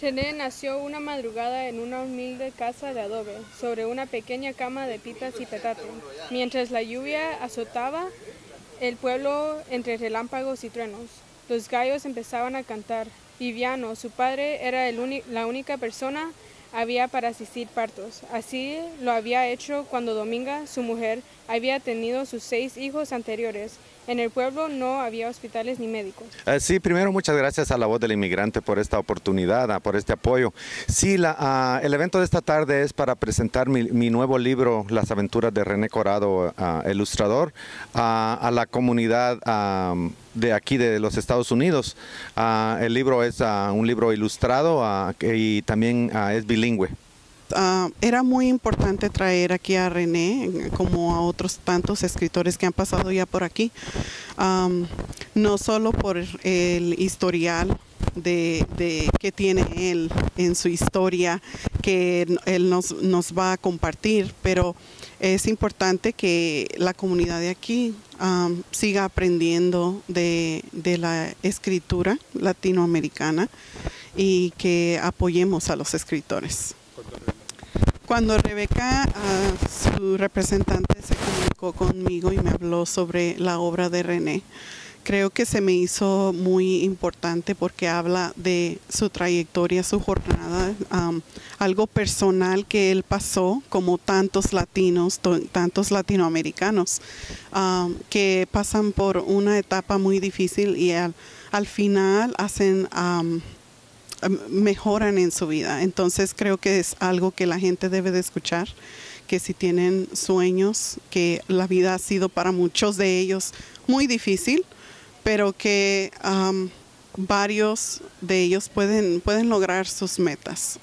René nació una madrugada en una humilde casa de adobe, sobre una pequeña cama de pitas y petate. Mientras la lluvia azotaba el pueblo entre relámpagos y truenos, los gallos empezaban a cantar. Viviano, su padre, era la única persona había para asistir partos. Así lo había hecho cuando Dominga, su mujer, había tenido sus seis hijos anteriores. En el pueblo no había hospitales ni médicos. Eh, sí, primero muchas gracias a la voz del inmigrante por esta oportunidad, ah, por este apoyo. Sí, la, ah, el evento de esta tarde es para presentar mi, nuevo libro, Las aventuras de René Corado, ah, ilustrador, a la comunidad de aquí de los Estados Unidos. el libro es un libro ilustrado y también es bilingüe. Ah, era muy importante traer aquí a René, como a otros tantos escritores que han pasado ya por aquí, no solo por el historial de, que tiene él en su historia, que él nos, va a compartir, pero es importante que la comunidad de aquí siga aprendiendo de, de la escritura latinoamericana y que apoyemos a los escritores. Cuando Rebeca, ah, su representante, se comunicó conmigo y me habló sobre la obra de René, creo que se me hizo muy importante porque habla de su trayectoria, su jornada, algo personal que él pasó, como tantos latinos, tantos latinoamericanos, que pasan por una etapa muy difícil y al, final hacen mejoran en su vida. Entonces creo que es algo que la gente debe de escuchar, que si tienen sueños, que la vida ha sido para muchos de ellos muy difícil, pero que varios de ellos pueden, pueden lograr sus metas.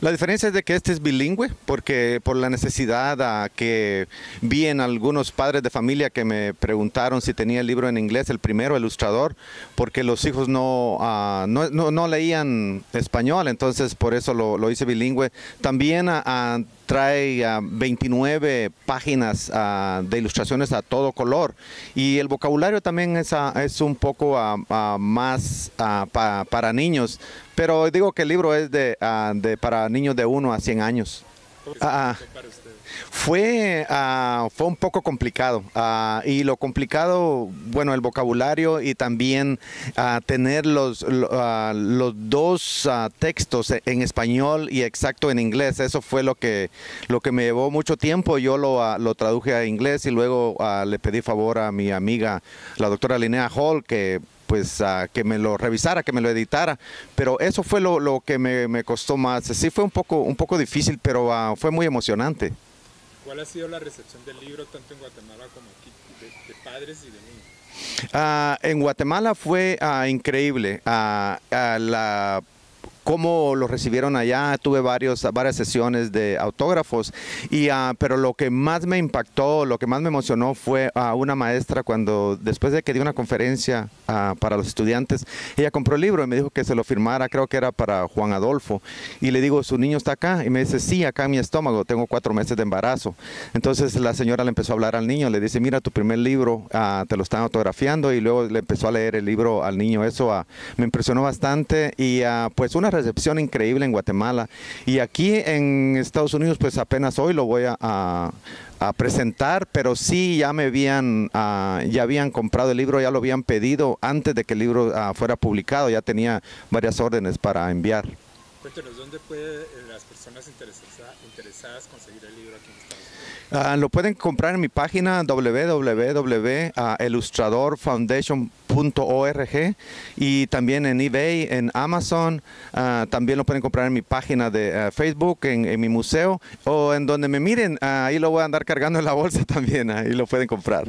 La diferencia es de que este es bilingüe, porque por la necesidad a que vi en algunos padres de familia que me preguntaron si tenía el libro en inglés, el primero, ilustrador, porque los hijos no, ah, no, leían español, entonces por eso lo, hice bilingüe. También a trae 29 páginas ah, de ilustraciones a todo color. Y el vocabulario también es, ah, es un poco ah, más para niños, pero digo que el libro es de, de para niños de 1 a 100 años. Fue, uh, fue un poco complicado uh, y lo complicado, bueno, el vocabulario y también uh, tener los, los dos textos en español y exacto en inglés, eso fue lo que, lo que me llevó mucho tiempo. Yo lo, lo traduje a inglés y luego le pedí favor a mi amiga, la doctora Linnea Hall, que pues que me lo revisara, que me lo editara, pero eso fue lo, lo que me, me, costó más. Sí fue un poco, un poco difícil, pero fue muy emocionante. ¿Cuál ha sido la recepción del libro tanto en Guatemala como aquí, de, padres y de niños? Ah, en Guatemala fue ah, increíble. Uh, la cómo lo recibieron allá. Tuve varios, varias sesiones de autógrafos, y, uh, pero lo que más me impactó, lo que más me emocionó fue a una maestra cuando después de que dio una conferencia uh, para los estudiantes, ella compró el libro y me dijo que se lo firmara, creo que era para Juan Adolfo. Y le digo, ¿su niño está acá? Y me dice, sí, acá en mi estómago, tengo cuatro meses de embarazo. Entonces la señora le empezó a hablar al niño, le dice, mira, tu primer libro uh, te lo están autografiando y luego le empezó a leer el libro al niño. Eso me impresionó bastante y pues una recepción increíble en Guatemala. Y aquí en Estados Unidos, pues apenas hoy lo voy a, presentar, pero sí ya me habían, ah, ya habían comprado el libro, ya lo habían pedido antes de que el libro ah, fuera publicado, ya tenía varias órdenes para enviar. Cuéntenos, ¿dónde pueden las personas interesadas conseguir el libro aquí en Estados Unidos? Ah, lo pueden comprar en mi página www.ilustradorfoundation.org y también en eBay, en Amazon. Ah, también lo pueden comprar en mi página de ah, Facebook, en, mi museo o en donde me miren. ahí lo voy a andar cargando en la bolsa también. Ahí lo pueden comprar.